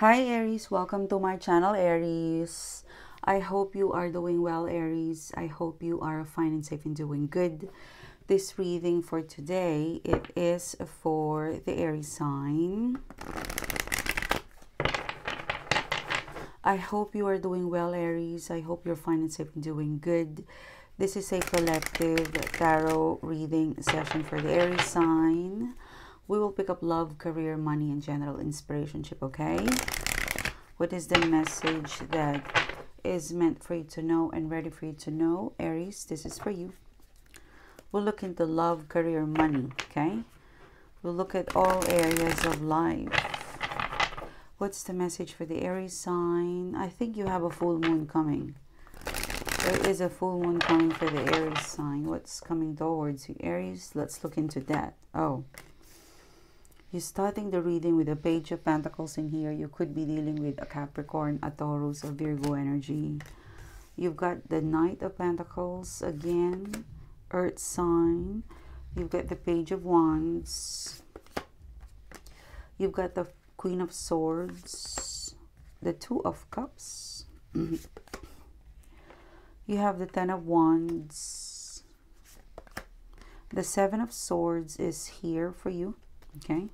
Hi Aries, welcome to my channel Aries. I hope you are doing well Aries. I hope you are fine and safe and doing good. This reading for today, it is for the Aries sign. I hope you are doing well Aries. I hope you're fine and safe and doing good. This is a collective tarot reading session for the Aries sign we will pick up love, career, money, and general inspirationship, okay? What is the message that is meant for you to know and ready for you to know? Aries, this is for you. We'll look into love, career, money, okay? We'll look at all areas of life. What's the message for the Aries sign? I think you have a full moon coming. There is a full moon coming for the Aries sign. What's coming towards you? Aries, let's look into that. Oh, you're starting the reading with a page of pentacles in here. You could be dealing with a Capricorn, a Taurus, a Virgo energy. You've got the Knight of Pentacles again, Earth sign. You've got the Page of Wands. You've got the Queen of Swords, the Two of Cups. Mm-hmm. You have the Ten of Wands. The Seven of Swords is here for you okay.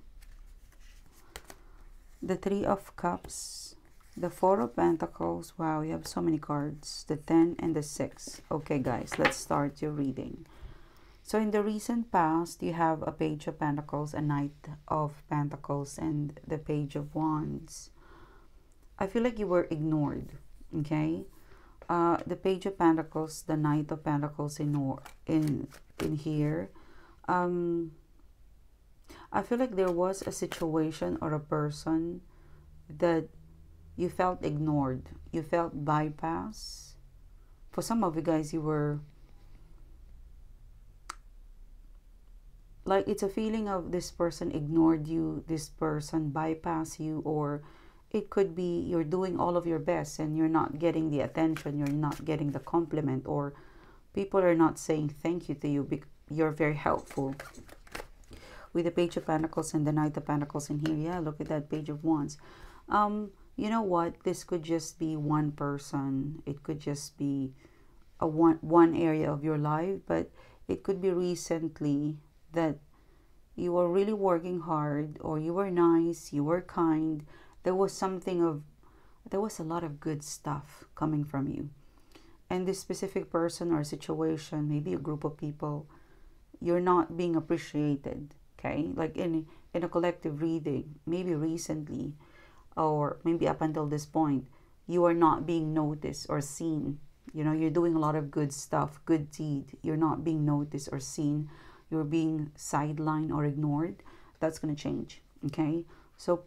The three of cups the four of pentacles. Wow you have so many cards. The 10 and the 6 okay guys let's start your reading. So in the recent past you have a page of pentacles a knight of pentacles and the page of wands. I feel like you were ignored okay? Uh, the page of pentacles the knight of pentacles in or in in here um I feel like there was a situation or a person that you felt ignored. You felt bypassed. For some of you guys, you were like it's a feeling of this person ignored you, this person bypass you, or it could be you're doing all of your best and you're not getting the attention, you're not getting the compliment, or people are not saying thank you to you. because You're very helpful with the page of pentacles and the knight of pentacles in here. Yeah look at that page of wands. Um you know what? This could just be one person. It could just be a one one area of your life but it could be recently that you were really working hard or you were nice you were kind. There was something of there was a lot of good stuff coming from you. And this specific person or situation maybe a group of people you're not being appreciated okay? Like in in a collective reading maybe recently or maybe up until this point you are not being noticed or seen. You know you're doing a lot of good stuff good deed. You're not being noticed or seen. You're being sidelined or ignored. That's going to change okay? So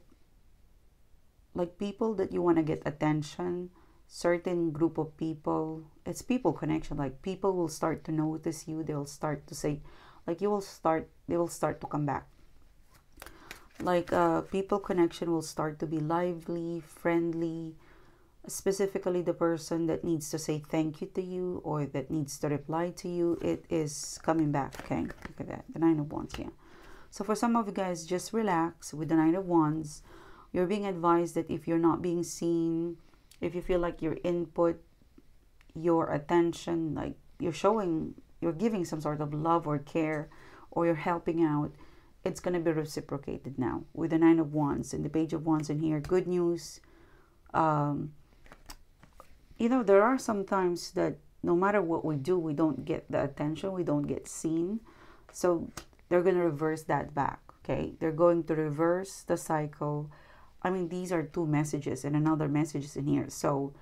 like people that you want to get attention certain group of people it's people connection. Like people will start to notice you. They'll start to say like you will start they will start to come back. Like uh, people connection will start to be lively friendly specifically the person that needs to say thank you to you or that needs to reply to you. It is coming back okay? Look at that the nine of wands yeah so for some of you guys just relax with the nine of wands. You're being advised that if you're not being seen if you feel like your input your attention like you're showing you're giving some sort of love or care or you're helping out, it's going to be reciprocated now with the Nine of Wands and the Page of Wands in here. Good news. Um, you know, there are some times that no matter what we do, we don't get the attention, we don't get seen. So they're going to reverse that back, okay? They're going to reverse the cycle. I mean, these are two messages and another message is in here. So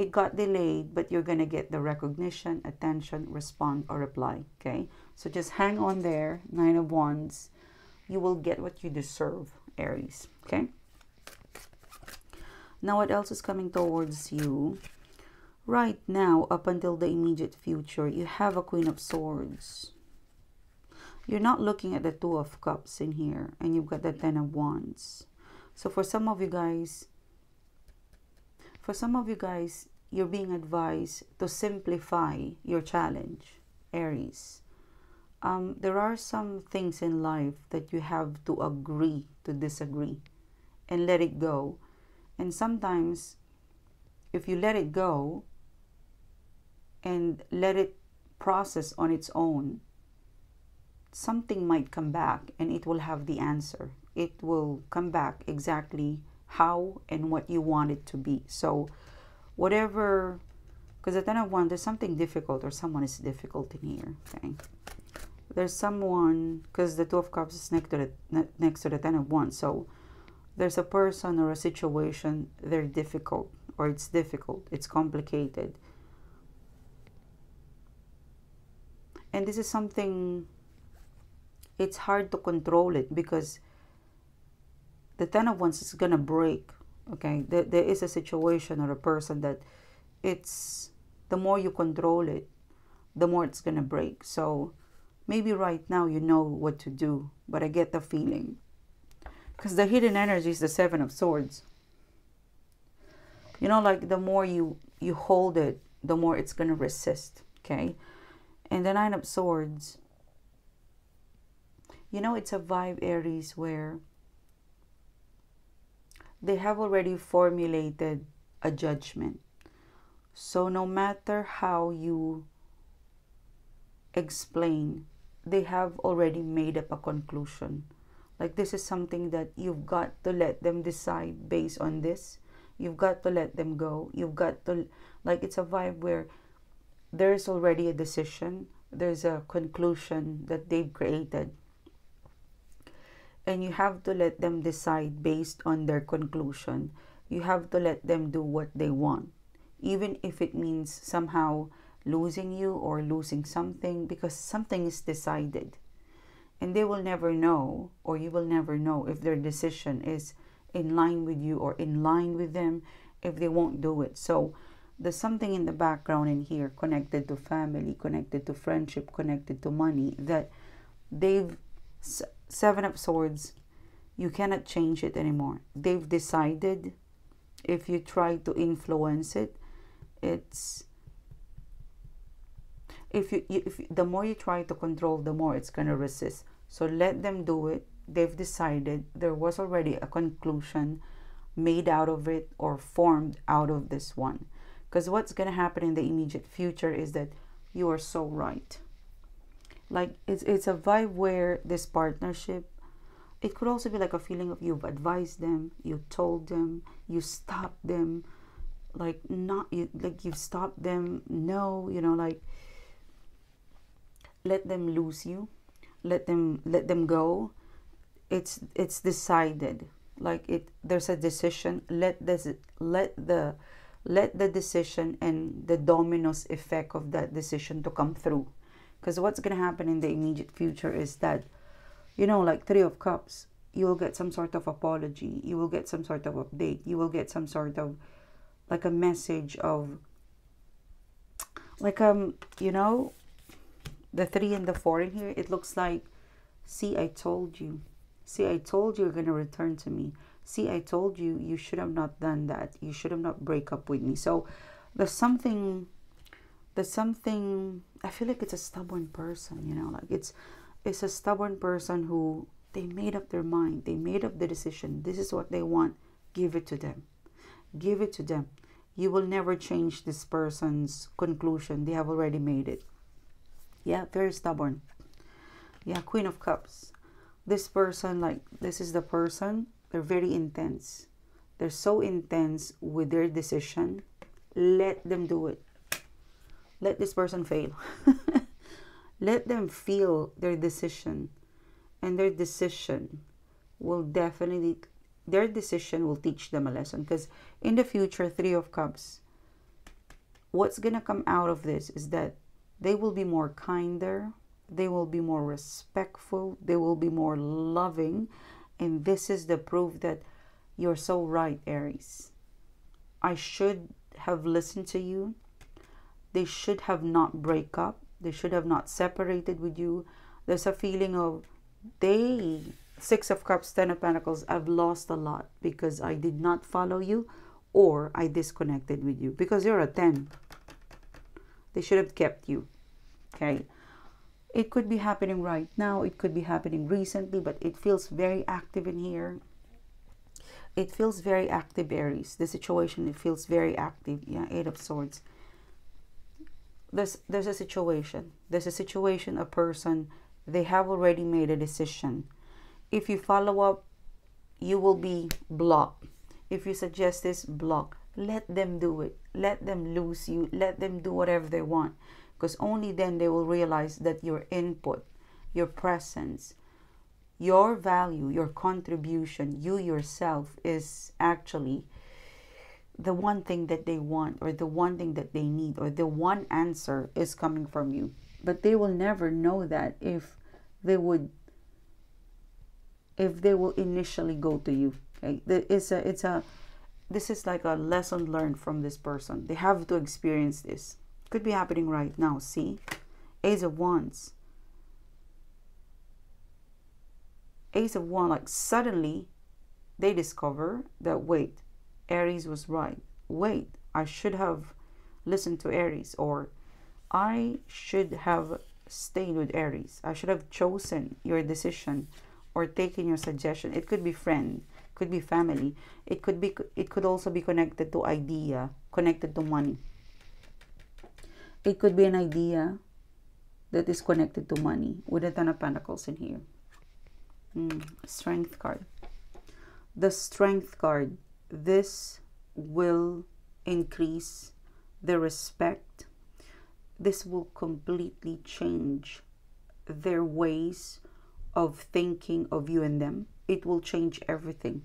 it got delayed, but you're going to get the recognition, attention, respond, or reply. Okay, so just hang on there. Nine of Wands. You will get what you deserve, Aries. Okay. Now, what else is coming towards you? Right now, up until the immediate future, you have a Queen of Swords. You're not looking at the Two of Cups in here, and you've got the Ten of Wands. So for some of you guys, for some of you guys, you're being advised to simplify your challenge, Aries. Um, there are some things in life that you have to agree to disagree and let it go. And sometimes, if you let it go and let it process on its own, something might come back and it will have the answer. It will come back exactly how and what you want it to be. So, whatever, because the Ten of Wands there's something difficult or someone is difficult in here. Okay, there's someone because the Two of Cups is next to the next to the Ten of Wands So, there's a person or a situation they're difficult or it's difficult, it's complicated. And this is something it's hard to control it because the ten of wands is gonna break okay? There, there is a situation or a person that it's the more you control it the more it's gonna break. So maybe right now you know what to do but i get the feeling. Because the hidden energy is the seven of swords. You know like the more you you hold it the more it's gonna resist okay? And the nine of swords you know it's a vibe aries where they have already formulated a judgment. So no matter how you explain, they have already made up a conclusion. Like this is something that you've got to let them decide based on this. You've got to let them go. You've got to, like, it's a vibe where there's already a decision, there's a conclusion that they've created and you have to let them decide based on their conclusion. You have to let them do what they want, even if it means somehow losing you or losing something, because something is decided. And they will never know, or you will never know, if their decision is in line with you or in line with them if they won't do it. So, there's something in the background in here connected to family, connected to friendship, connected to money that they've Seven of Swords, you cannot change it anymore. They've decided if you try to influence it, it's if you if the more you try to control, the more it's gonna resist. So let them do it. They've decided there was already a conclusion made out of it or formed out of this one. Because what's gonna happen in the immediate future is that you are so right like it's it's a vibe where this partnership it could also be like a feeling of you've advised them you told them you stopped them. Like not you like you've stopped them no you know like let them lose you let them let them go. It's it's decided. Like it there's a decision. Let this let the let the decision and the dominoes effect of that decision to come through because what's going to happen in the immediate future is that, you know, like Three of Cups, you will get some sort of apology. You will get some sort of update. You will get some sort of, like a message of, like, um, you know, the three and the four in here, it looks like, see, I told you. See, I told you you're going to return to me. See, I told you you should have not done that. You should have not break up with me. So there's something there's something I feel like it's a stubborn person, you know, like it's it's a stubborn person who they made up their mind, they made up the decision. This is what they want. Give it to them. Give it to them. You will never change this person's conclusion. They have already made it. Yeah, very stubborn. Yeah, Queen of Cups. This person, like, this is the person, they're very intense. They're so intense with their decision. Let them do it let this person fail. let them feel their decision. And their decision will definitely, their decision will teach them a lesson. Because in the future, Three of Cups, what's going to come out of this is that they will be more kinder, they will be more respectful, they will be more loving. And this is the proof that you're so right, Aries. I should have listened to you they should have not break up. They should have not separated with you. There's a feeling of they six of cups ten of pentacles i've lost a lot because i did not follow you or i disconnected with you because you're a 10 they should have kept you okay? It could be happening right now. It could be happening recently but it feels very active in here. It feels very active aries. The situation it feels very active. Yeah eight of swords there's there's a situation. There's a situation a person they have already made a decision. If you follow up you will be blocked. If you suggest this block let them do it. Let them lose you. Let them do whatever they want. Because only then they will realize that your input your presence your value your contribution you yourself is actually the one thing that they want or the one thing that they need or the one answer is coming from you. But they will never know that if they would if they will initially go to you. Okay? It's a it's a this is like a lesson learned from this person. They have to experience this. Could be happening right now. See? Ace of wands. Ace of wands like suddenly they discover that wait aries was right. Wait i should have listened to aries or i should have stayed with aries. I should have chosen your decision or taken your suggestion. It could be friend could be family. It could be it could also be connected to idea connected to money. It could be an idea that is connected to money with a ten of pentacles in here. Mm, strength card. The strength card this will increase the respect. This will completely change their ways of thinking of you and them. It will change everything.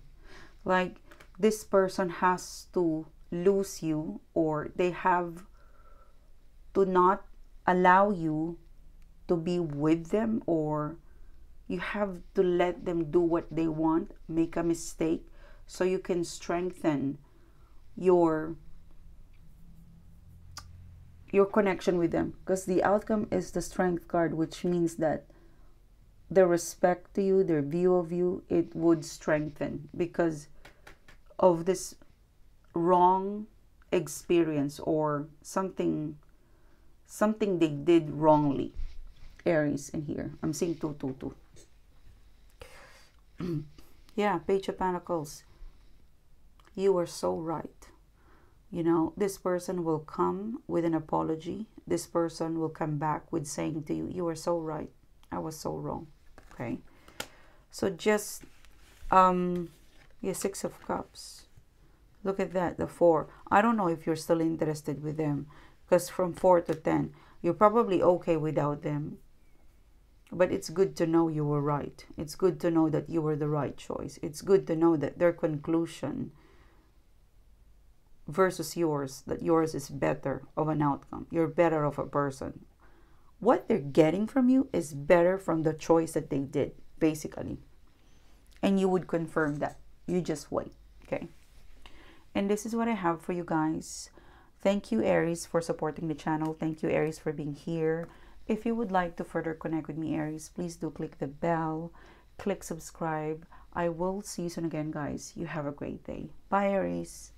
Like this person has to lose you or they have to not allow you to be with them or you have to let them do what they want make a mistake so you can strengthen your your connection with them because the outcome is the strength card which means that their respect to you, their view of you, it would strengthen because of this wrong experience or something something they did wrongly. Aries in here. I'm seeing 222. yeah, Page of Pentacles. You were so right. You know, this person will come with an apology. This person will come back with saying to you, you were so right. I was so wrong. Okay? So just um yeah six of cups. Look at that the four. I don't know if you're still interested with them because from four to ten you're probably okay without them. But it's good to know you were right. It's good to know that you were the right choice. It's good to know that their conclusion versus yours that yours is better of an outcome you're better of a person what they're getting from you is better from the choice that they did, basically. And you would confirm that. You just wait, okay? And this is what I have for you guys. Thank you, Aries, for supporting the channel. Thank you, Aries, for being here. If you would like to further connect with me, Aries, please do click the bell, click subscribe. I will see you soon again, guys. You have a great day. Bye, Aries.